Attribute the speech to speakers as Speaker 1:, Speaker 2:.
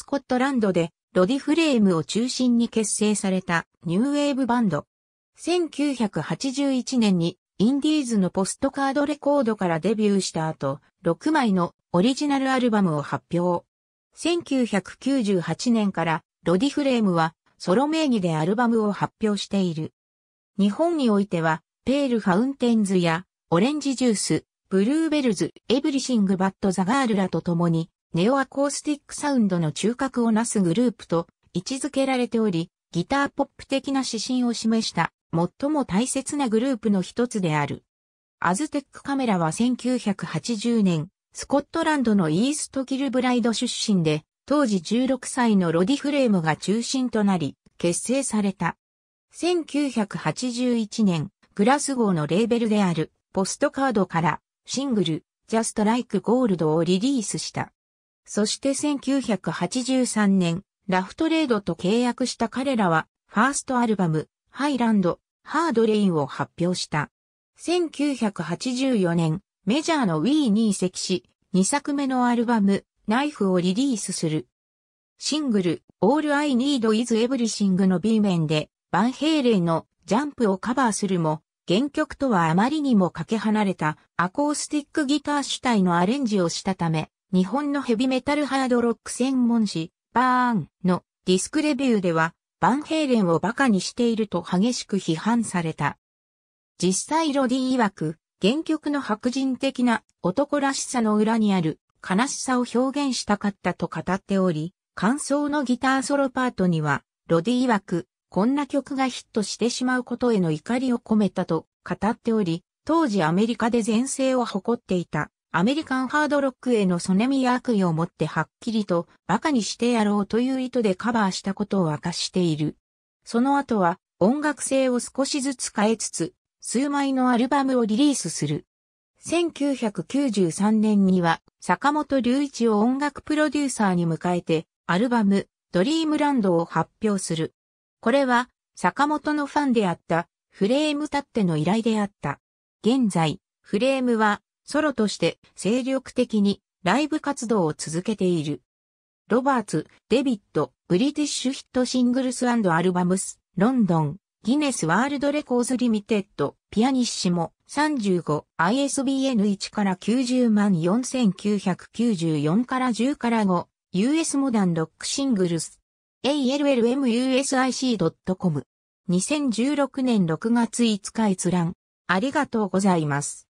Speaker 1: スコットランドでロディフレームを中心に結成されたニューウェーブバンド。1981年にインディーズのポストカードレコードからデビューした後、6枚のオリジナルアルバムを発表。1998年からロディフレームはソロ名義でアルバムを発表している。日本においては、ペールファウンテンズやオレンジジュース、ブルーベルズ、エブリシングバットザガールらと共に、ネオアコースティックサウンドの中核をなすグループと位置づけられており、ギターポップ的な指針を示した最も大切なグループの一つである。アズテックカメラは1980年、スコットランドのイーストキルブライド出身で、当時16歳のロディフレームが中心となり、結成された。1981年、グラスゴーのレーベルである、ポストカードから、シングル、Just Like Gold をリリースした。そして1983年、ラフトレードと契約した彼らは、ファーストアルバム、ハイランド、ハードレインを発表した。1984年、メジャーの Wii に移籍し、2作目のアルバム、ナイフをリリースする。シングル、All I Need Is Everything の B 面で、バンヘイレンのジャンプをカバーするも、原曲とはあまりにもかけ離れたアコースティックギター主体のアレンジをしたため、日本のヘビメタルハードロック専門誌、バーンのディスクレビューでは、バンヘイレンをバカにしていると激しく批判された。実際ロディ曰く、原曲の白人的な男らしさの裏にある悲しさを表現したかったと語っており、感想のギターソロパートには、ロディ曰く、こんな曲がヒットしてしまうことへの怒りを込めたと語っており、当時アメリカで全盛を誇っていたアメリカンハードロックへのソネミや悪意をもってはっきりと馬鹿にしてやろうという意図でカバーしたことを明かしている。その後は音楽性を少しずつ変えつつ、数枚のアルバムをリリースする。1993年には坂本隆一を音楽プロデューサーに迎えてアルバム、ドリームランドを発表する。これは、坂本のファンであった、フレームたっての依頼であった。現在、フレームは、ソロとして精力的にライブ活動を続けている。ロバーツ、デビッド、 British Hit Singles Albums、London、Guinness World Records Limited、ピアニッシモ、35、ISBN1 から90万4994から10から5、US Modern Rock Singles。ALLMUSIC.com。2016年6月5日閲覧。ありがとうございます。